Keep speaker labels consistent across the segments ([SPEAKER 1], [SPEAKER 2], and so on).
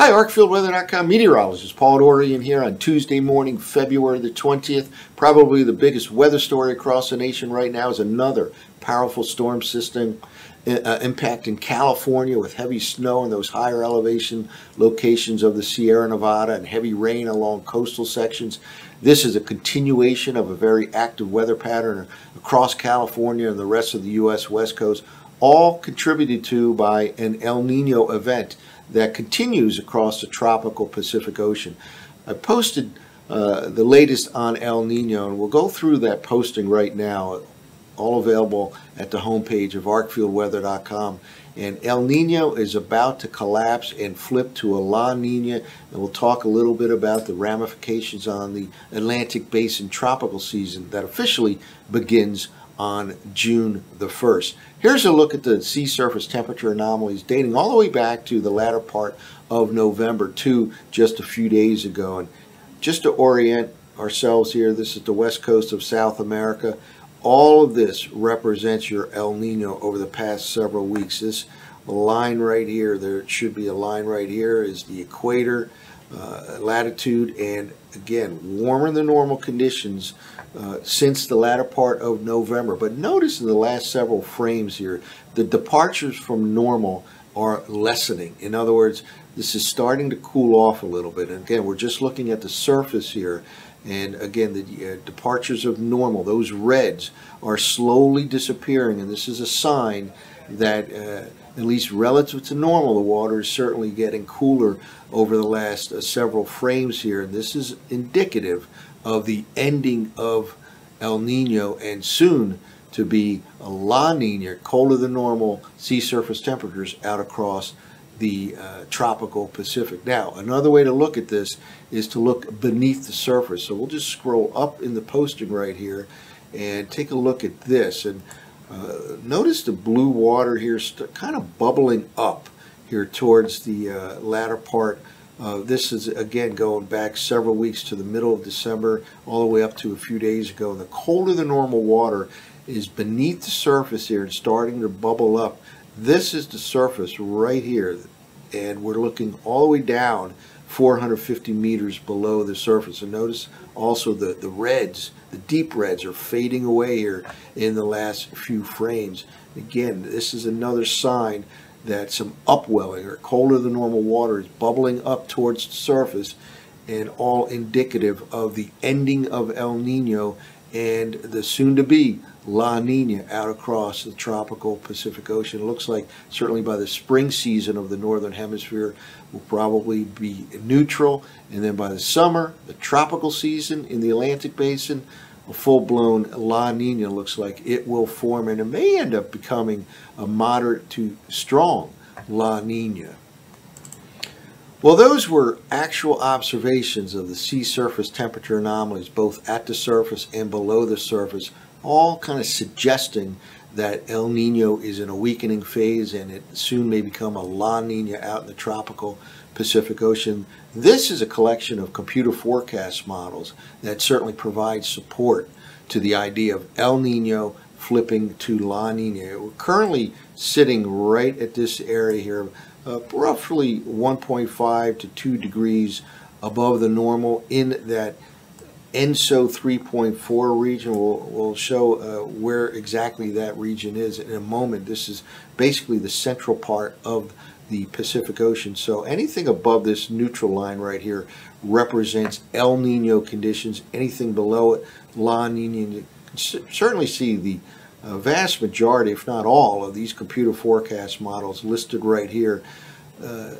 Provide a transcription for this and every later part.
[SPEAKER 1] Hi, ArcfieldWeather.com meteorologist Paul Dorian here on Tuesday morning, February the 20th. Probably the biggest weather story across the nation right now is another powerful storm system uh, impacting California with heavy snow in those higher elevation locations of the Sierra Nevada and heavy rain along coastal sections. This is a continuation of a very active weather pattern across California and the rest of the U.S. West Coast, all contributed to by an El Nino event that continues across the tropical Pacific Ocean. I posted uh, the latest on El Nino, and we'll go through that posting right now, all available at the homepage of arcfieldweather.com. And El Nino is about to collapse and flip to a La Nina, and we'll talk a little bit about the ramifications on the Atlantic Basin tropical season that officially begins on June the 1st. Here's a look at the sea surface temperature anomalies dating all the way back to the latter part of November to just a few days ago. And just to orient ourselves here, this is the west coast of South America. All of this represents your El Nino over the past several weeks. This line right here, there should be a line right here, is the equator uh, latitude and again warmer than normal conditions uh, since the latter part of November. But notice in the last several frames here, the departures from normal are lessening. In other words, this is starting to cool off a little bit. And again, we're just looking at the surface here. And again, the uh, departures of normal, those reds, are slowly disappearing. And this is a sign that, uh, at least relative to normal, the water is certainly getting cooler over the last uh, several frames here. And this is indicative of the ending of El Nino and soon to be a La Nina, colder than normal sea surface temperatures out across the uh, tropical Pacific. Now, another way to look at this is to look beneath the surface. So we'll just scroll up in the posting right here and take a look at this. And uh, notice the blue water here kind of bubbling up here towards the uh, latter part uh, this is again going back several weeks to the middle of December, all the way up to a few days ago. The colder than normal water is beneath the surface here and starting to bubble up. This is the surface right here, and we're looking all the way down 450 meters below the surface. And notice also the, the reds, the deep reds are fading away here in the last few frames. Again, this is another sign that some upwelling or colder than normal water is bubbling up towards the surface and all indicative of the ending of El Nino and the soon to be La Nina out across the tropical Pacific Ocean. It looks like certainly by the spring season of the northern hemisphere will probably be neutral and then by the summer, the tropical season in the Atlantic basin a full-blown La Nina looks like it will form and it may end up becoming a moderate to strong La Nina. Well, those were actual observations of the sea surface temperature anomalies, both at the surface and below the surface, all kind of suggesting that El Nino is in a weakening phase and it soon may become a La Nina out in the tropical Pacific Ocean. This is a collection of computer forecast models that certainly provide support to the idea of El Nino flipping to La Nina. We're currently sitting right at this area here, uh, roughly 1.5 to 2 degrees above the normal in that ENSO 3.4 region. We'll, we'll show uh, where exactly that region is in a moment. This is basically the central part of the Pacific Ocean. So anything above this neutral line right here represents El Nino conditions. Anything below it, La Nina. Certainly see the uh, vast majority, if not all, of these computer forecast models listed right here uh,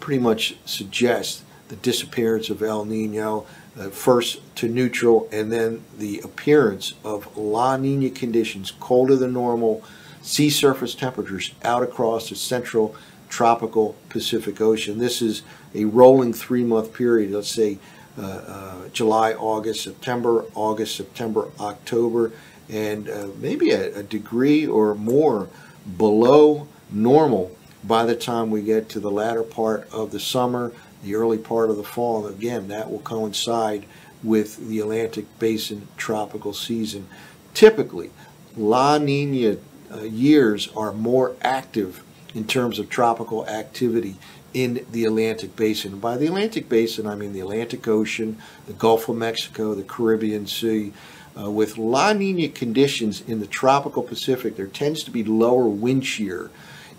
[SPEAKER 1] pretty much suggest the disappearance of El Nino, uh, first to neutral, and then the appearance of La Nina conditions, colder than normal, sea surface temperatures out across the central tropical Pacific Ocean. This is a rolling three-month period, let's say uh, uh, July, August, September, August, September, October, and uh, maybe a, a degree or more below normal by the time we get to the latter part of the summer, the early part of the fall. Again, that will coincide with the Atlantic Basin tropical season. Typically, La Nina uh, years are more active in terms of tropical activity in the Atlantic Basin. By the Atlantic Basin, I mean the Atlantic Ocean, the Gulf of Mexico, the Caribbean Sea. Uh, with La Nina conditions in the tropical Pacific, there tends to be lower wind shear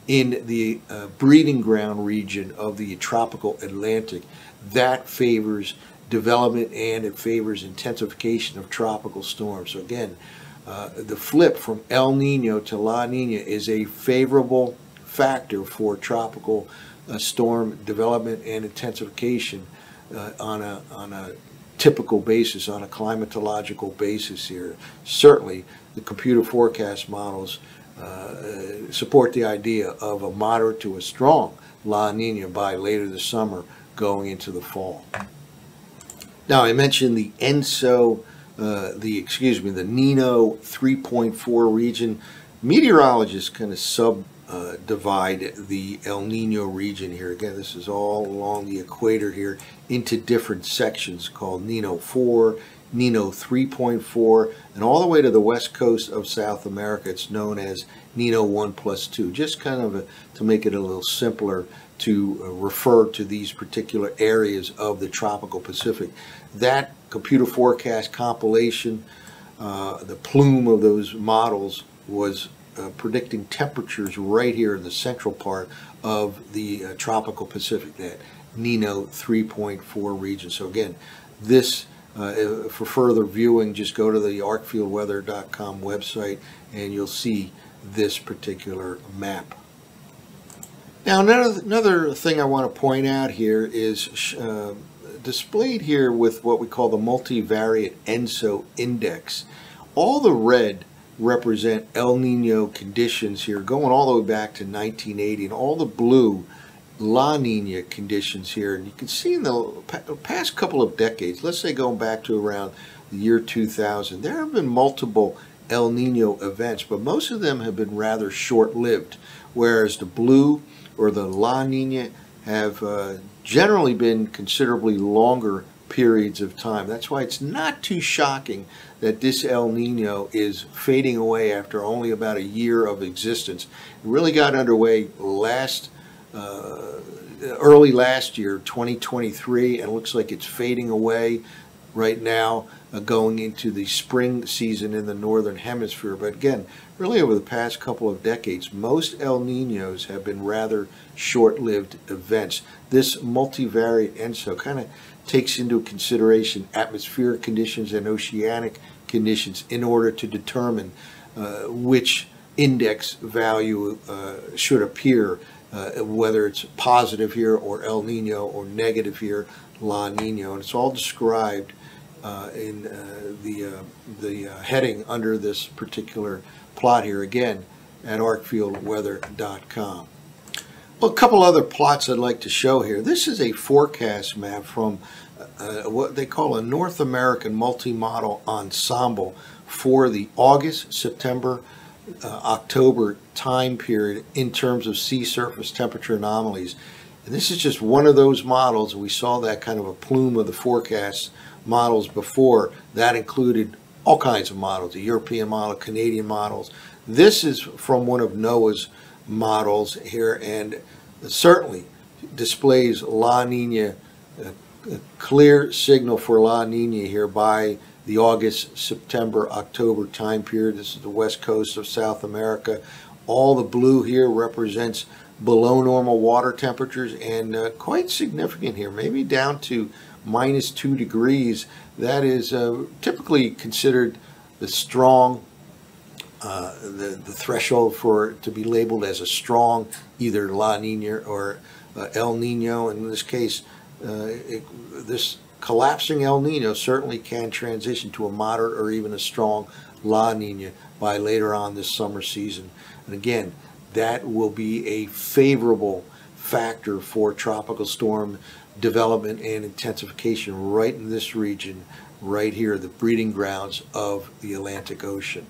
[SPEAKER 1] in the uh, breeding ground region of the tropical Atlantic. That favors development and it favors intensification of tropical storms. So again, uh, the flip from El Nino to La Nina is a favorable factor for tropical uh, storm development and intensification uh, on a on a typical basis, on a climatological basis here. Certainly, the computer forecast models uh, support the idea of a moderate to a strong La Nina by later this summer going into the fall. Now, I mentioned the ENSO, uh, the, excuse me, the Nino 3.4 region. Meteorologists kind of sub uh, divide the El Nino region here. Again, this is all along the equator here into different sections called Nino 4, Nino 3.4, and all the way to the west coast of South America. It's known as Nino 1 plus 2, just kind of a, to make it a little simpler to uh, refer to these particular areas of the tropical Pacific. That computer forecast compilation, uh, the plume of those models was uh, predicting temperatures right here in the central part of the uh, tropical Pacific, that Nino 3.4 region. So again, this, uh, for further viewing, just go to the arcfieldweather.com website and you'll see this particular map. Now another, another thing I want to point out here is uh, displayed here with what we call the multivariate ENSO index. All the red represent El Nino conditions here, going all the way back to 1980, and all the blue La Nina conditions here. And you can see in the past couple of decades, let's say going back to around the year 2000, there have been multiple El Nino events, but most of them have been rather short-lived, whereas the blue or the La Nina have uh, generally been considerably longer periods of time. That's why it's not too shocking that this El Nino is fading away after only about a year of existence. It really got underway last uh, early last year, 2023, and looks like it's fading away right now uh, going into the spring season in the northern hemisphere. But again, really over the past couple of decades, most El Ninos have been rather short-lived events. This multivariate ENSO kind of takes into consideration atmospheric conditions and oceanic conditions in order to determine uh, which index value uh, should appear, uh, whether it's positive here or El Nino or negative here, La Nino. And it's all described uh, in uh, the, uh, the heading under this particular plot here again at arcfieldweather.com. Well, a couple other plots I'd like to show here. This is a forecast map from uh, what they call a North American multi-model ensemble for the August, September, uh, October time period in terms of sea surface temperature anomalies. And this is just one of those models. We saw that kind of a plume of the forecast models before. That included all kinds of models, the European model, Canadian models. This is from one of NOAA's models here and certainly displays La Nina, a, a clear signal for La Nina here by the August, September, October time period. This is the west coast of South America. All the blue here represents below normal water temperatures and uh, quite significant here, maybe down to minus two degrees. That is uh, typically considered the strong, uh, the, the threshold for to be labeled as a strong either La Nina or uh, El Nino. In this case, uh, it, this collapsing El Nino certainly can transition to a moderate or even a strong La Nina by later on this summer season. And again, that will be a favorable factor for tropical storm development and intensification right in this region, right here, the breeding grounds of the Atlantic Ocean.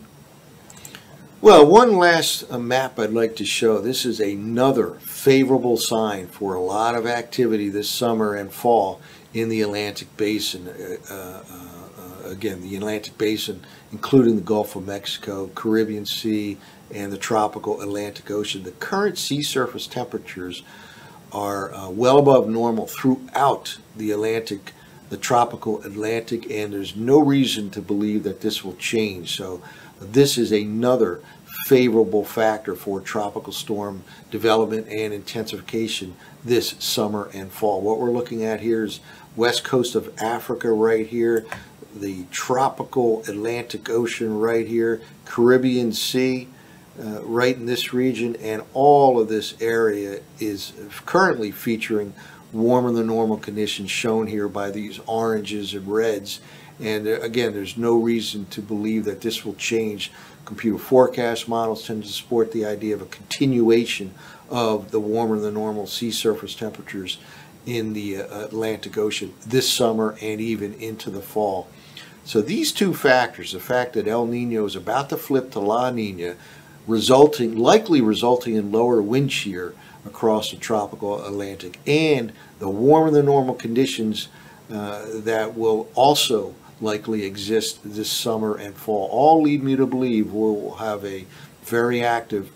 [SPEAKER 1] Well, one last uh, map I'd like to show. This is another favorable sign for a lot of activity this summer and fall in the Atlantic Basin. Uh, uh, uh, again, the Atlantic Basin, including the Gulf of Mexico, Caribbean Sea, and the tropical Atlantic Ocean. The current sea surface temperatures are uh, well above normal throughout the Atlantic, the tropical Atlantic, and there's no reason to believe that this will change. So this is another favorable factor for tropical storm development and intensification this summer and fall. What we're looking at here is west coast of Africa right here, the tropical Atlantic Ocean right here, Caribbean Sea uh, right in this region, and all of this area is currently featuring warmer than normal conditions shown here by these oranges and reds. And uh, again, there's no reason to believe that this will change. Computer forecast models tend to support the idea of a continuation of the warmer than normal sea surface temperatures in the uh, Atlantic Ocean this summer and even into the fall. So these two factors, the fact that El Nino is about to flip to La Nina, resulting likely resulting in lower wind shear across the tropical Atlantic, and the warmer than normal conditions uh, that will also likely exist this summer and fall, all lead me to believe we'll have a very active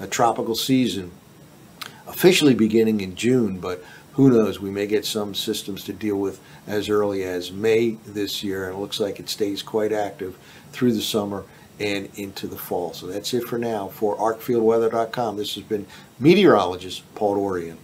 [SPEAKER 1] uh, tropical season officially beginning in June, but who knows, we may get some systems to deal with as early as May this year, and it looks like it stays quite active through the summer and into the fall. So that's it for now. For arcfieldweather.com, this has been meteorologist Paul Dorian.